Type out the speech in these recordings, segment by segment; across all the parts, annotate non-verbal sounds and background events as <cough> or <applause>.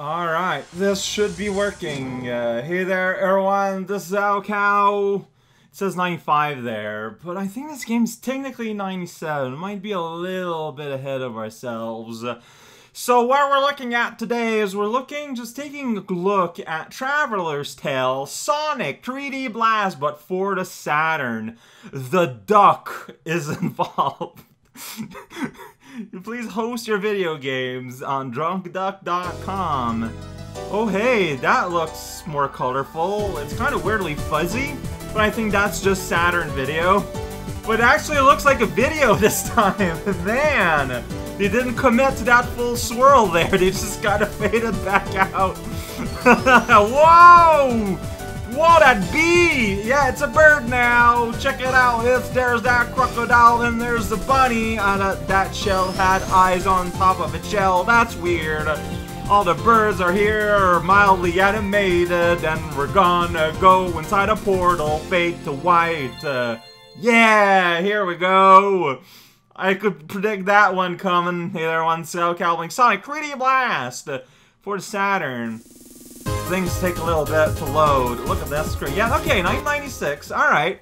Alright, this should be working. Uh, hey there, everyone, this is raocow. It says 95 there, but I think this game's technically 97. It might be a little bit ahead of ourselves. So what we're looking at today is we're looking, just taking a look at Traveler's Tale, Sonic 3D Blast, but for the Saturn. The duck is <laughs> involved. Please host your video games on drunkduck.com. Oh hey, that looks more colorful. It's kind of weirdly fuzzy, but I think that's just Saturn video. But it actually looks like a video <laughs> this time. Man, they didn't commit to that full swirl there. <laughs> They just kind of faded back out. <laughs> Whoa! Whoa, that bee! Yeah, it's a bird now. Check it out. It's there's that crocodile and there's the bunny. And uh, that shell had eyes on top of its shell. That's weird. All the birds are here, mildly animated, and we're gonna go inside a portal, fade to white. Uh, yeah, here we go. I could predict that one coming. Hey there, one so Calvin Sonic 3D Blast for Saturn. Things take a little bit to load. Look at that screen. Yeah, okay, 996. All right.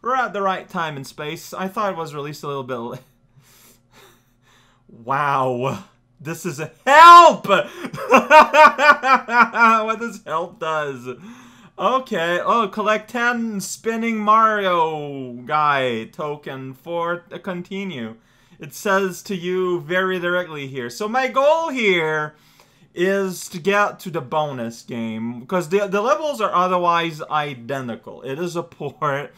We're at the right time and space. I thought it was released a little bit wow. This is a help! <laughs> what this help does. Okay, oh, collect 10 spinning Mario guy token for a continue. It says to you very directly here. So my goal here is to get to the bonus game because the, the levels are otherwise identical. It is a <laughs> port.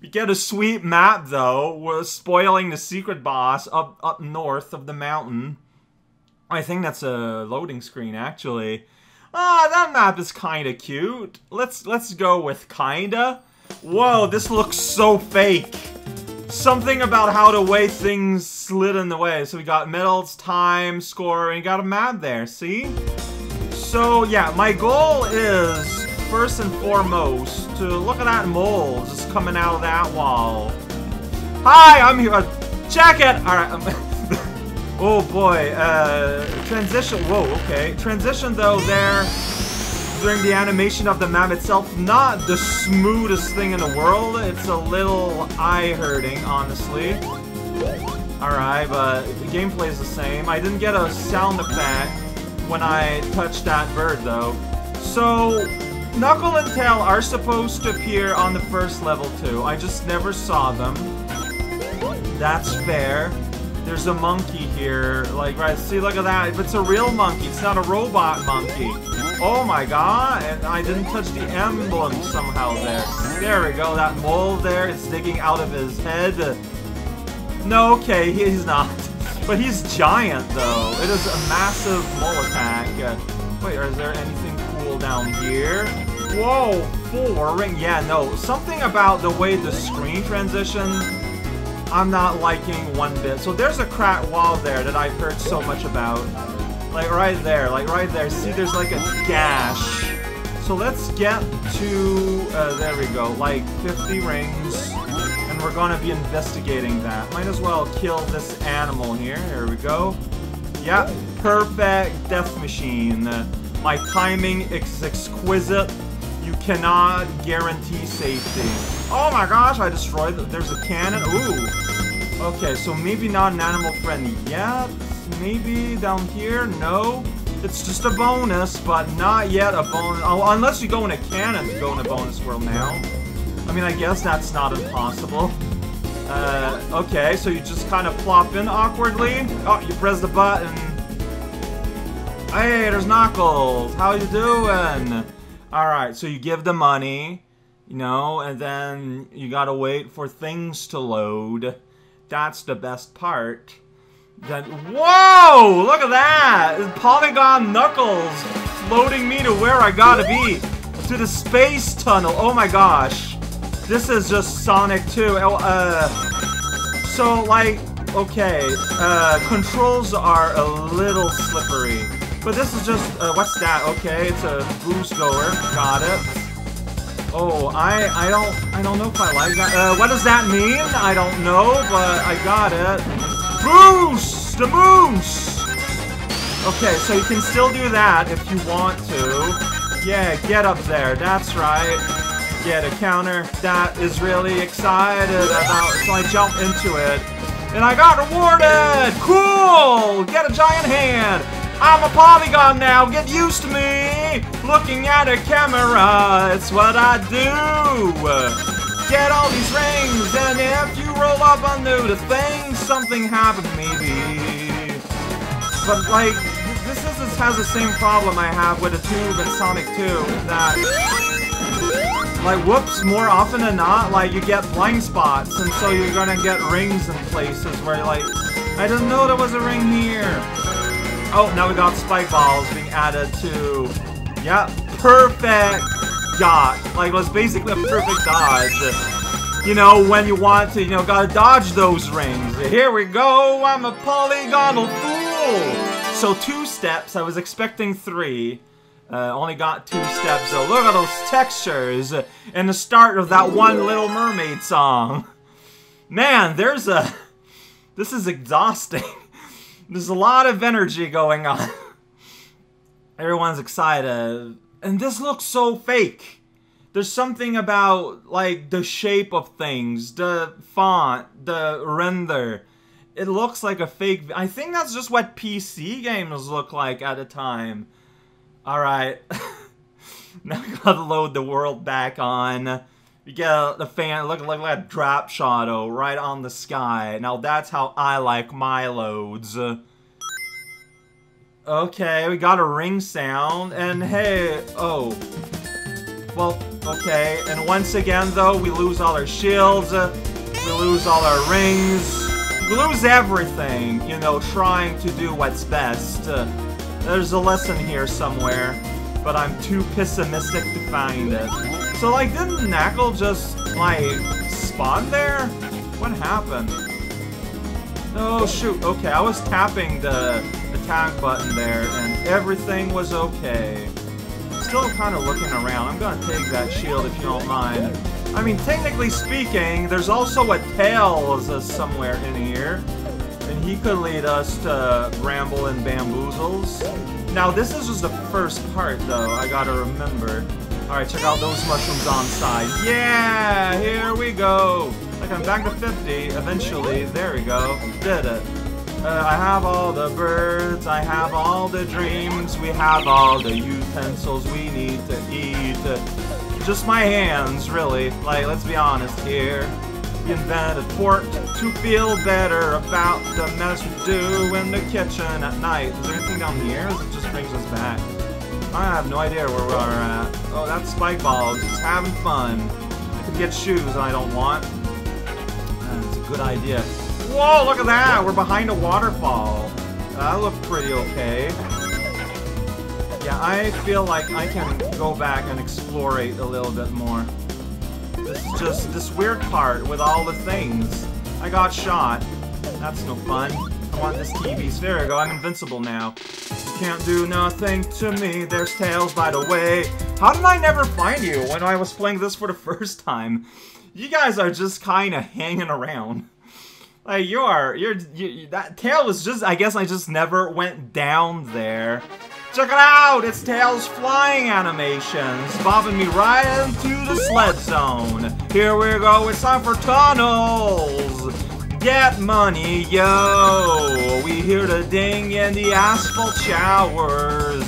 You get a sweet map though, we're spoiling the secret boss up up north of the mountain. I think that's a loading screen, actually. Ah, that map is kind of cute. Let's let's go with kinda. Whoa, this looks so fake. Something about how the way things slid in the way. So we got medals, time, score, and you got a map there, see? So yeah, my goal is, first and foremost, to look at that mole just coming out of that wall. Hi, I'm here. Check it! Alright, <laughs> Oh boy, uh, transition, whoa, okay. Transition though there, during the animation of the map itself, not the smoothest thing in the world. It's a little eye-hurting, honestly. Alright, but the gameplay is the same. I didn't get a sound effect when I touched that bird though. So, Knuckle and Tail are supposed to appear on the first level too. I just never saw them. That's fair. There's a monkey here. Like, right, see, look at that. If it's a real monkey, it's not a robot monkey. Oh my god, and I didn't touch the emblem somehow there. There we go, that mole there is digging out of his head. No, okay, he's not. <laughs> But he's giant, though. It is a massive mole attack. Wait, is there anything cool down here? Whoa, four ring. Yeah, no, something about the way the screen transitions I'm not liking one bit. So there's a crack wall there that I've heard so much about. Like right there, like right there. See, there's like a gash. So let's get to, uh, there we go, like 50 rings. And we're gonna be investigating that. Might as well kill this animal here. Here we go. Yep, perfect death machine. My timing is exquisite. You cannot guarantee safety. Oh my gosh, I destroyed, the, there's a cannon. Ooh. Okay, so maybe not an animal friend yet. Maybe down here, no. It's just a bonus, but not yet a bonus. Oh, unless you go in a cannon to go in a bonus world now. I mean, I guess that's not impossible. Uh, okay, so you just kind of plop in awkwardly. Oh, you press the button. Hey, there's Knuckles. How you doing? Alright, so you give the money, you know, and then you gotta wait for things to load. That's the best part. Then, whoa! Look at that! Polygon Knuckles loading me to where I gotta be. To the space tunnel. Oh my gosh. This is just Sonic 2. Uh, so, like, okay, uh, controls are a little slippery. But this is just, uh, what's that? Okay, it's a boost goer. Got it. Oh, I, I don't, I don't know if I like that. Uh, what does that mean? I don't know, but I got it. Boost! The moose! Okay, so you can still do that if you want to. Yeah, get up there, that's right. Get a counter. That is really excited about, so I jump into it. And I got rewarded! Cool! Get a giant hand! I'm a polygon now, get used to me! Looking at a camera, it's what I do! Get all these rings, and if you roll up under the thing, something happened maybe. But like, this is this has the same problem I have with the tube in Sonic 2, that like whoops more often than not like you get blind spots and so you're gonna get rings in places where like I didn't know there was a ring here Oh, now we got spike balls being added to... Yep, perfect yacht. Like, it was basically a perfect dodge. You know, when you want to, you know, gotta dodge those rings. Here we go, I'm a polygonal fool! So two steps, I was expecting three. Uh, only got two steps, so look at those textures in the start of that one Little Mermaid song. Man, there's a... <laughs> This is exhausting. There's a lot of energy going on. <laughs> Everyone's excited. And this looks so fake. There's something about, like, the shape of things, the font, the render. It looks like a fake... I think that's just what PC games look like at the time. Alright. <laughs> now we gotta load the world back on. You get the fan, look, look like a drop shadow right on the sky. Now that's how I like my loads. Okay, we got a ring sound, and hey, oh. Well, okay, and once again though, we lose all our shields, we lose all our rings, we lose everything, you know, trying to do what's best. Uh, there's a lesson here somewhere, but I'm too pessimistic to find it. So, like, didn't Knuckle just, like, spawn there? What happened? Oh, shoot. Okay, I was tapping the attack button there, and everything was okay. Still kind of looking around. I'm gonna take that shield if you don't mind. I mean, technically speaking, there's also a Tails uh, somewhere in here. And he could lead us to Ramble and Bamboozles. Now, this is just the first part, though, I gotta remember. Alright, check out those mushrooms on side. Yeah! Here we go! Like, I'm back to 50, eventually. There we go. Did it. Uh, I have all the birds, I have all the dreams, we have all the utensils we need to eat. Just my hands, really. Like, let's be honest here. We invented pork to feel better about the mess we do in the kitchen at night. Is there anything down here? It just brings us back? I have no idea where we are at. Oh, that's Spike Balls. Just having fun. I could get shoes I don't want. That's a good idea. Whoa, look at that! We're behind a waterfall. That looked pretty okay. Yeah, I feel like I can go back and explore it a little bit more. This is just this weird part with all the things. I got shot. That's no fun. I want this TV. There we go, I'm invincible now. Can't do nothing to me, there's Tails by the way. How did I never find you when I was playing this for the <laughs> first time? You guys are just kinda hanging around. Like, you are, you're, you, that tail was just, I guess I just never went down there. Check it out! It's Tails flying animations, bobbing me right into the sled zone. Here we go, it's time for tunnels! Get money, yo! We hear the ding in the asphalt showers.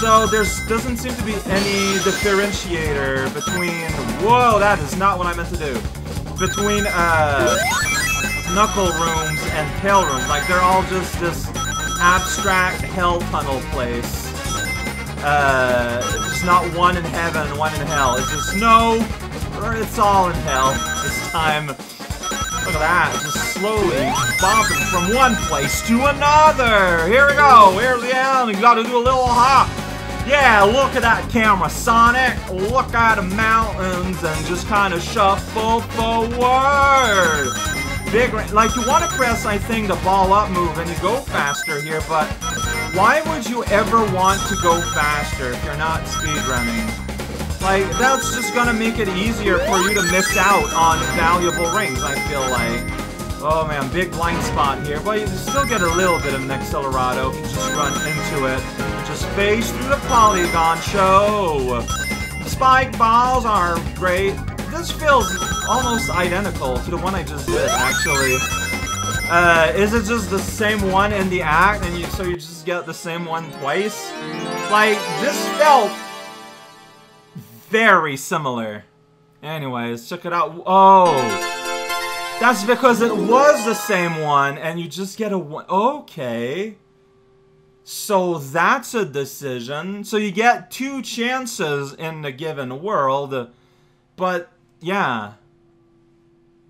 So there's doesn't seem to be any differentiator between... Whoa, that is not what I meant to do. Between, uh... Knuckle rooms and Tail rooms. Like, they're all just this abstract hell tunnel place. Uh, it's not one in heaven, one in hell. It's just, no, it's all in hell this time. Look at that, just slowly bumping from one place to another. Here we go, here's the end. You gotta do a little hop. Yeah, look at that camera, Sonic. Look at the mountains and just kind of shuffle forward. Big, like you want to press, I think, the ball up move and you go faster here, but why would you ever want to go faster if you're not speedrunning? Like, that's just gonna make it easier for you to miss out on valuable rings, I feel like. Oh man, big blind spot here, but you still get a little bit of Nexcelerado if you just run into it. Just face through the polygon show. The Spike balls are great. This feels almost identical to the one I just did, actually. Uh, is it just the same one in the act, and you so you just get the same one twice? Like, this felt very similar. Anyways, check it out. Oh! That's because it was the same one, and you just get a one. Okay. So that's a decision. So you get two chances in the given world, but yeah.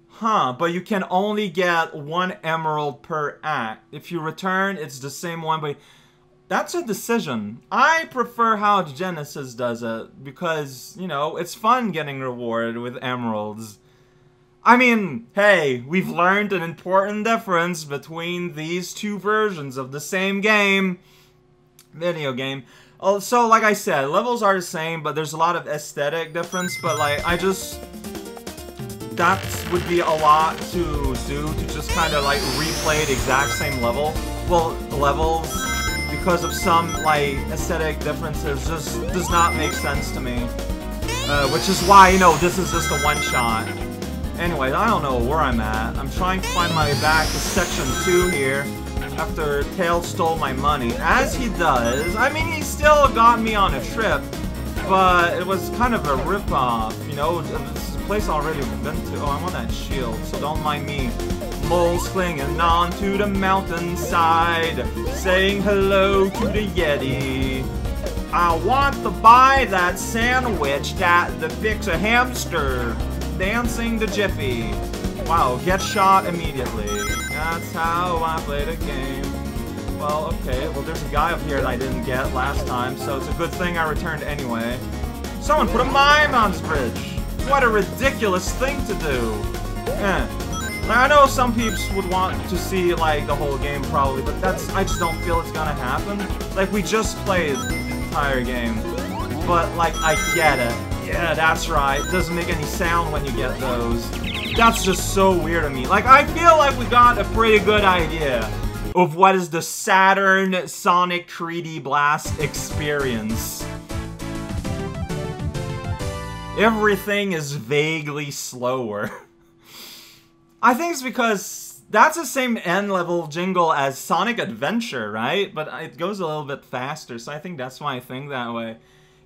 Huh, but you can only get one emerald per act. If you return, it's the same one, but that's a decision. I prefer how Genesis does it because, you know, it's fun getting rewarded with emeralds. I mean, hey, we've learned an important difference between these two versions of the same game. Video game. Oh, so, like I said, levels are the same, but there's a lot of aesthetic difference, but, like, I just... That would be a lot to do, to just kind of, like, replay the exact same level. Well, levels, because of some, like, aesthetic differences, just does not make sense to me. Uh, which is why, you know, this is just a one-shot. Anyway, I don't know where I'm at. I'm trying to find my way back to section 2 here after Tails stole my money. As he does. I mean, he still got me on a trip, but it was kind of a ripoff, you know? Is a place I already been to. Oh, I'm on that shield, so don't mind me. Moles clinging on to the mountainside, saying hello to the Yeti. I want to buy that sandwich that the fix a hamster dancing to Jiffy. Wow, get shot immediately. That's how I play the game. Well, okay, well there's a guy up here that I didn't get last time, so it's a good thing I returned anyway. Someone put a mime on this bridge! What a ridiculous thing to do! Eh. I know some peeps would want to see, like, the whole game, probably, but that's- I just don't feel it's gonna happen. Like, we just played the entire game. But, like, I get it. Yeah, that's right. It doesn't make any sound when you get those. That's just so weird to me. Like, I feel like we got a pretty good idea of what is the Saturn Sonic 3D Blast experience. Everything is vaguely slower. <laughs> I think it's because that's the same end level jingle as Sonic Adventure, right? But it goes a little bit faster, so I think that's why I think that way.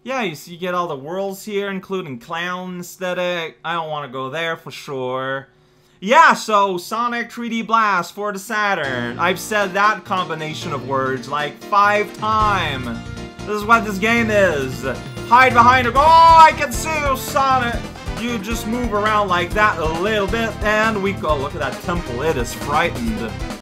Yeah, you see, you get all the worlds here, including clown aesthetic. I don't want to go there for sure. Yeah, so Sonic 3D Blast for the Saturn. I've said that combination of words like five times. This is what this game is. Hide behind a- Oh, I can see you, Sonic! You just move around like that a little bit, and we go. Look at that temple. It is frightened.